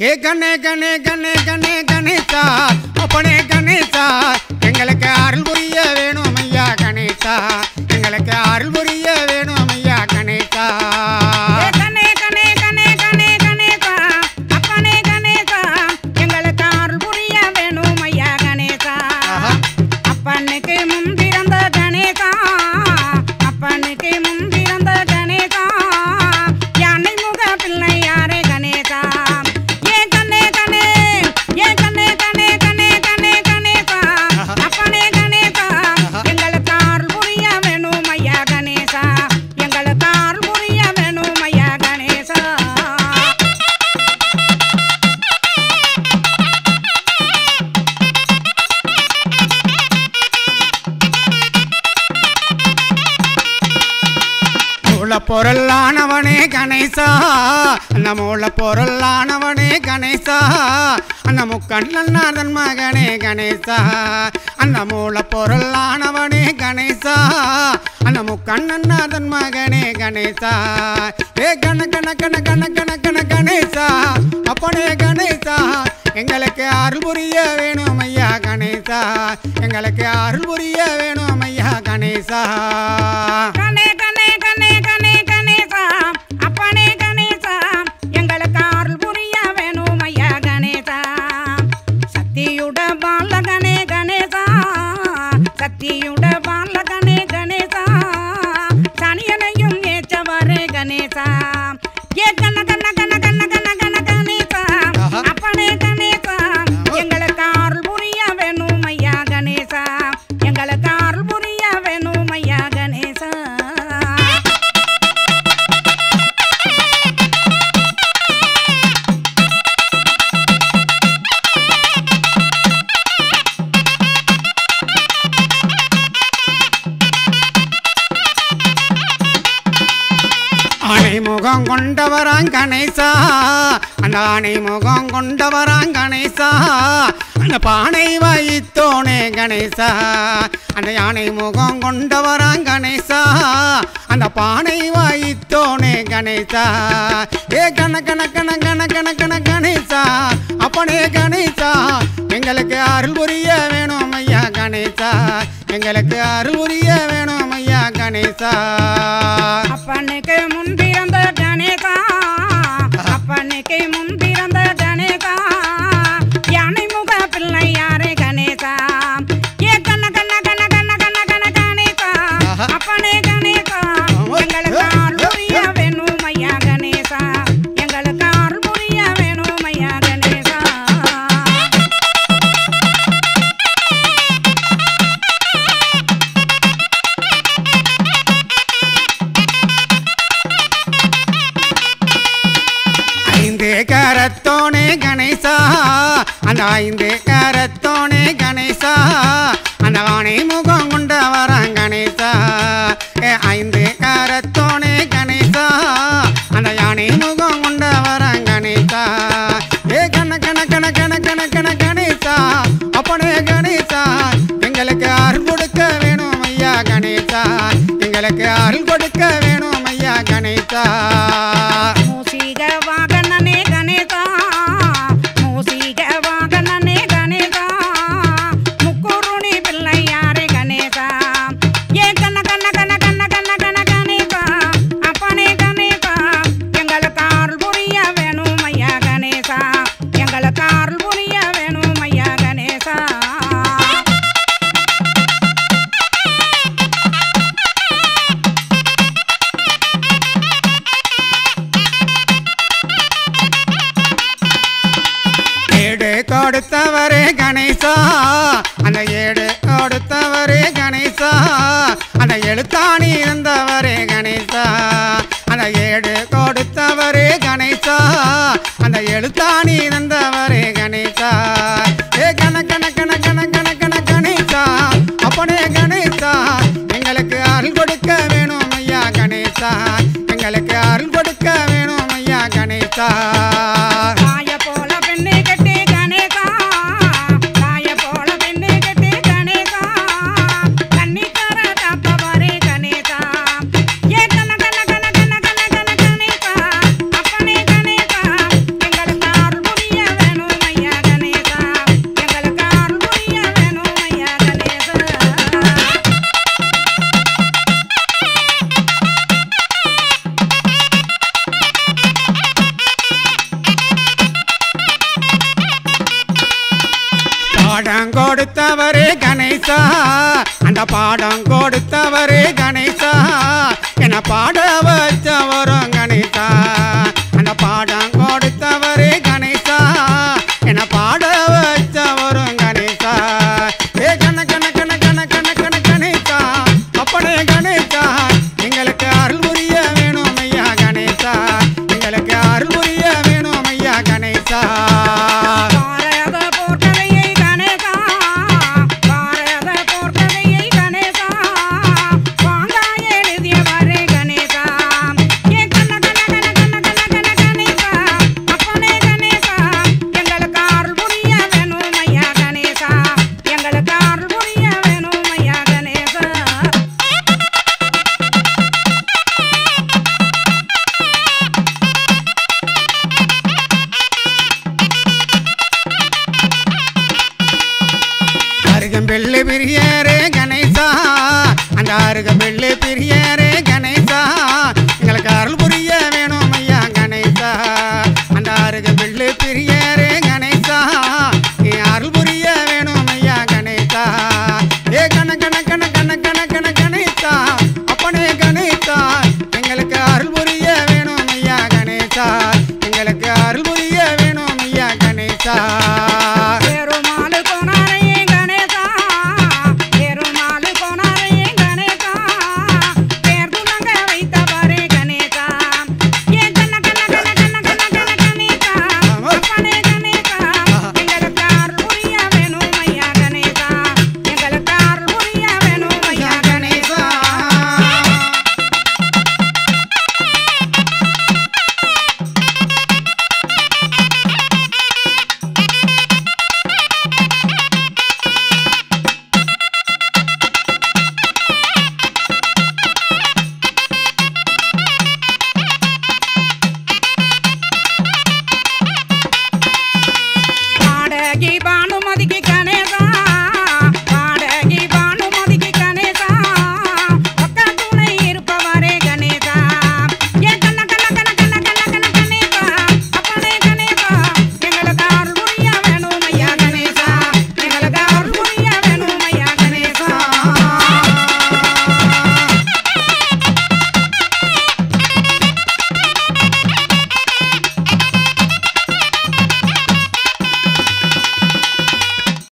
ஏ கண்ணே கண்ணே கண்ணே கண்ணே கணேசா அப்பனே கணேசா எங்களுக்கு அருள் புரிய வேணும் ஐயா கணேசா. எங்களுக்கு அருள் புரிய வேணும் ஐயா கணேசா. கணேசா. நம்மள பொருளானவனே கணேசா. அந்த முக்கண்ணநாதன் மகனே கணேசா. அந்த மூல பொருளானவனே கணேசா. அந்த முக்கண்ணநாதன் மகனே கணேசா. ஏ கண கண கண கண கண கண கணேசா. அப்பனே கணேசா எங்களுக்கு அருள் புரிய வேணும் ஐயா கணேசா. எங்களுக்கு அருள் புரிய வேணும் ஐயா கணேசா. கணே கணே முகம் கொண்டவராங் கணேசா. அந்த ஆணை முகம் கொண்டவராங் கணேசா. அந்த பானை வைத்தோனே கணேசா. அந்த யானை முகம் கொண்டவராங் கணேசா. அந்த பானை வாயித்தோனே கணேசா. ஏ கண கண கண கண கண கண கணேசா. அப்பனே கணேசா எங்களுக்கு அருள் புரிய வேணும் ஐயா கணேசா. எங்களுக்கு அருள் புரிய வேணும் ஐயா கணேசா. அப்பனுக்கு அந்த கரத்தோனே கணேசா அந்த முகம் கொண்ட வரான் கணேசா. ஏ ஐந்து கரத்தோனே கணேசா அந்த யானை முகம் கொண்ட வரான் கணேசா. ஏ கண கண கண கண கண கண கணேசா அப்பனே கணேசா எங்களுக்கு அருள் கொடுக்க வேணும் ஐயா கணேசா. எங்களுக்கு அருள் கொடுக்க வேணும் ஐயா கணேசா. கொடுத்தவரே கணேசா. அந்த ஏடு கொடுத்தவரே கணேசா. அந்த எழுத்தாணி இருந்தவரே கணேசா. அந்த ஏடு கொடுத்தவரே கணேசா. அந்த எழுத்தாணி இருந்தவரே கணேசா. பாடம் கொடுத்தவரே கணேசா. அந்த பாடம் கொடுத்தவரே கணேசா. என பாட வச்சவரும் கணேசா. அந்த பாடம் அண்டாருகம் வெள்ளை பிரியரே கணேசா. அண்டாருகம் வெள்ளை பிரியரே